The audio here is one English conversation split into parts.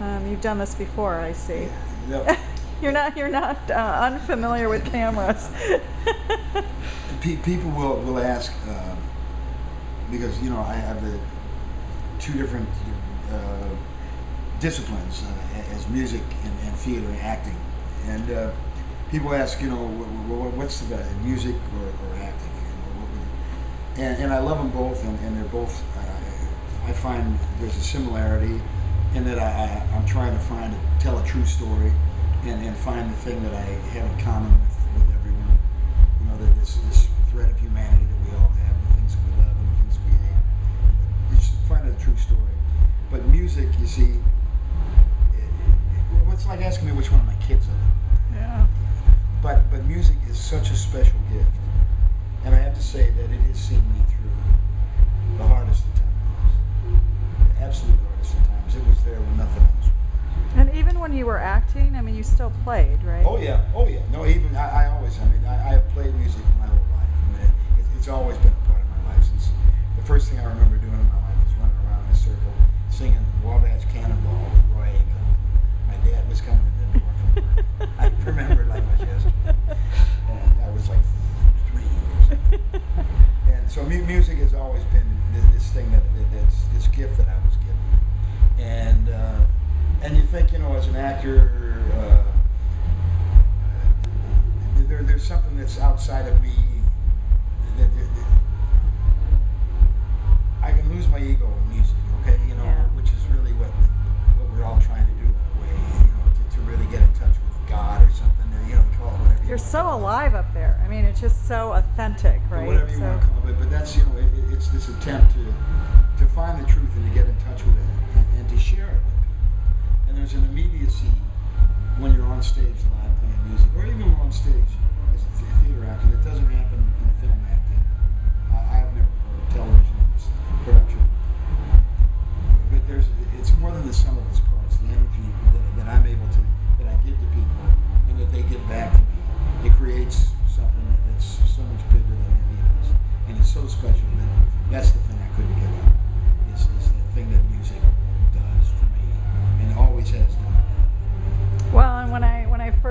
Um, you've done this before, I see. Yep. You're not you're not uh, unfamiliar with cameras. Pe- people will, will ask um, because you know I have the two different uh, disciplines uh, as music and, and theater and acting, and uh, people ask you know wh- wh- wh- what's the better, music or, or acting, and, and, and I love them both, and, and they're both. Uh, I find there's a similarity in that I, I, I'm trying to find a, tell a true story, and, and find the thing that I have in common with, with everyone. You know, that this this thread of humanity that we all have, the things that we love and the things we hate. Just find a true story. But music, you see, it, it, it's like asking me which one of my kids I love. yeah. But but music is such a special gift, and I have to say that it has seen me through the hardest of times, the absolute hardest of times. It was there when nothing else. was. And even when you were acting, I mean, you still played, right? Oh yeah, oh yeah. No, even I, I always. I mean, I, I have played music my whole life. I mean, it, it's always been a part of my life since the first thing I remember doing in my life was running around in a circle singing Wabash Cannonball with Roy Acuff. My dad was coming in the door. I remember it like it was yesterday. And I was like three years old. And so mu- music has always been this, this thing that, that that's this gift that I was given. And uh, and you think you know as an actor, uh, there, there's something that's outside of me. That, that, that I can lose my ego in music, okay? You know, Yeah. which is really what what we're all trying to do in a way, you know, to, to really get in touch with God or something. Or, you know, call it whatever. you You're so alive up there. I mean, it's just so authentic, Or right? whatever you so, want to call it. But that's you know, it- it's this attempt to to find the truth and to get in touch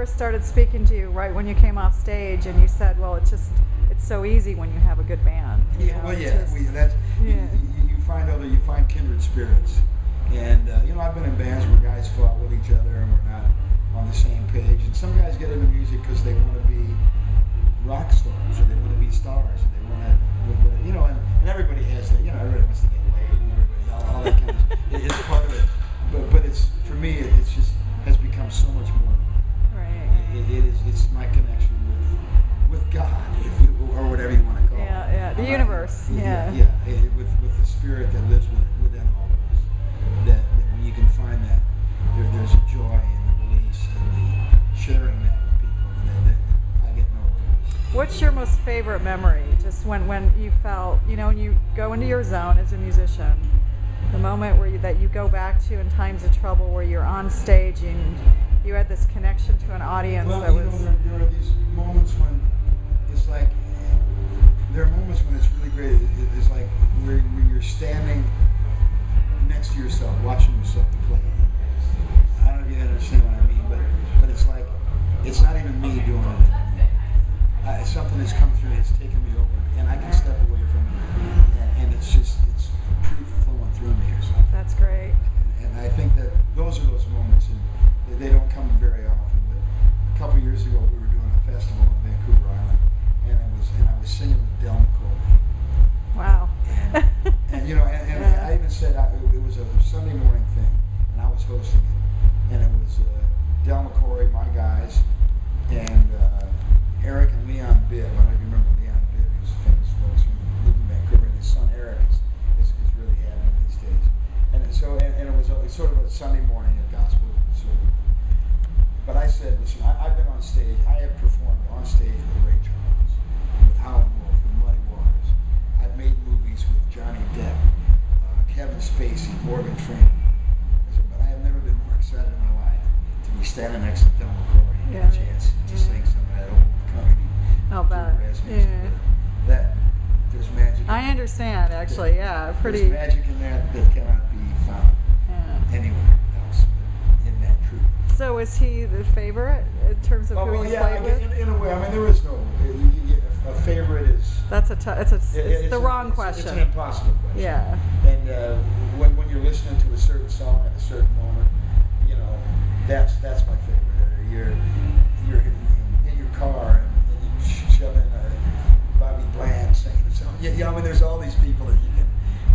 first started speaking to you, right when you came off stage, and you said, "Well, it's just it's so easy when you have a good band." Yeah, know, well, yeah, just- we, that's you- Yeah. You, you find other, you find kindred spirits, and uh, you know I've been in bands the universe, yeah. yeah, it- with with the spirit that lives with, within all of us. That, that when you can find that, there, there's a joy in the release and the sharing that with people that, that I get else. What's your most favorite memory? Just when, when you felt, you know, when you go into your zone as a musician, the moment where you, that you go back to in times of trouble, where you're on stage and you had this connection to an audience Well, that you know, was. there, there are these moments when it's like there are moments when it's really great. It, it- it's like where, where you're standing next to yourself, watching yourself play. I don't know if you understand what I mean, but but it's like it's not even me doing it. something has come through, it's taken me over, and I can step away from it, and it's just Morgan Freeman. I said, but I have never been more excited in my life to be standing next to Del McCoury and get a chance to Yeah. sing some of that old country I'll bet. Yeah. That there's magic. in I that. understand, actually. Yeah, pretty. There's magic in that that cannot be found Yeah. anywhere else. So is he the favorite in terms of Oh, who well, you yeah, played with? in, in a way. I mean, there is no a favorite is. That's a t- it's a it's, it- the a- wrong it's- question. It's an impossible question. Yeah. And uh, when, when you're listening to a certain song at a certain moment, you know, that's that's my favorite. Or you're you're in your car and, and you shove in a Bobby Bland singing a song. Yeah, yeah, I mean, there's all these people that you can.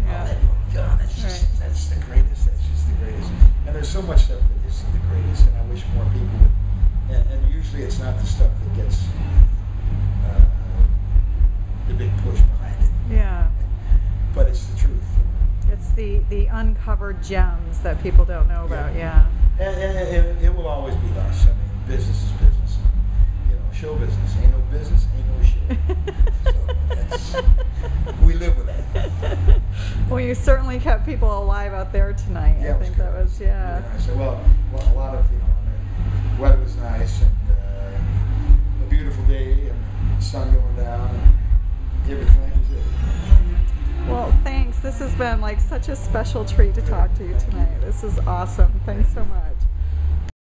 Yeah. Oh, that, oh God, that's just Right. that's the greatest. That's just the greatest. And there's so much stuff that is the greatest, and I wish more people would. And, and usually, it's not the stuff that gets uh, the big push behind it, Yeah. but it's the truth. It's the the uncovered gems that people don't know about. Yeah. Yeah. And, and, and it will always be us. I mean, business is business. You know, show business ain't no business, ain't no show. so that's, we live with that. well, you certainly kept people alive out there tonight. Yeah, I it was think that was yeah. I said, well, well, a lot of you know, I mean, weather was nice and This has been like such a special treat to talk to you tonight. This is awesome. Thanks so much.